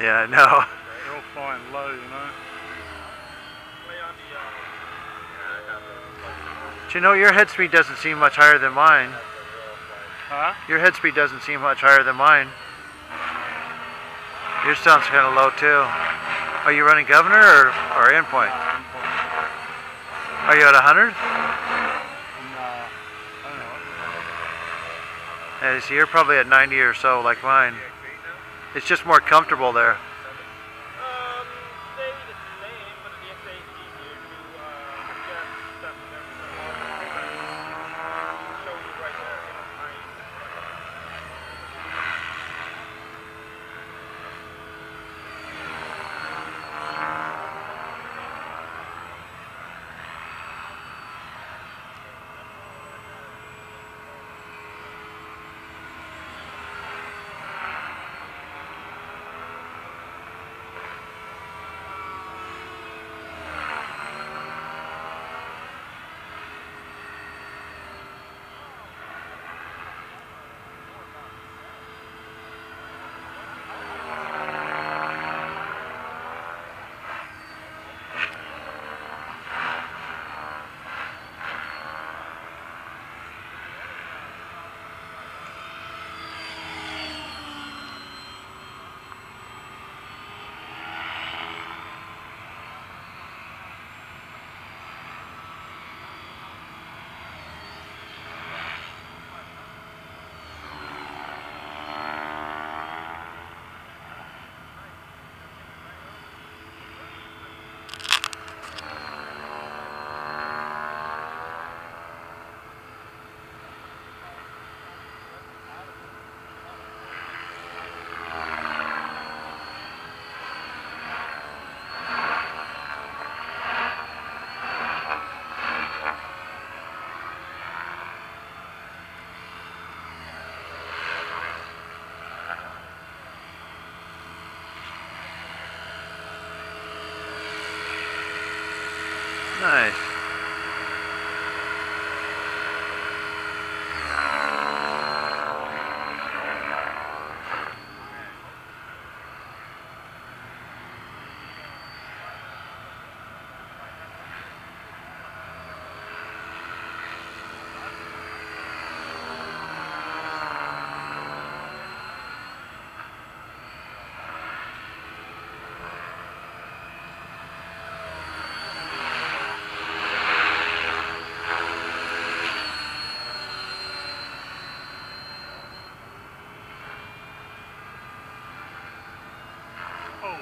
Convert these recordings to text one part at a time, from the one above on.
Yeah, I know. They're all flying low, you know. But you know, your head speed doesn't seem much higher than mine. Huh? Your head speed doesn't seem much higher than mine. Your sounds kind of low too. Are you running governor or, or endpoint? Are you at 100? Nah. I don't know. Yeah, so you're probably at 90 or so like mine. It's just more comfortable there. Nice.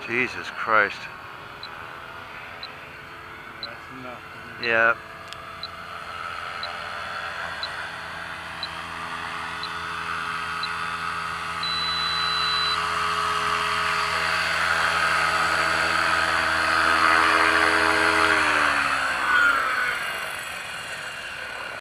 Jesus Christ. that's enough. Yeah.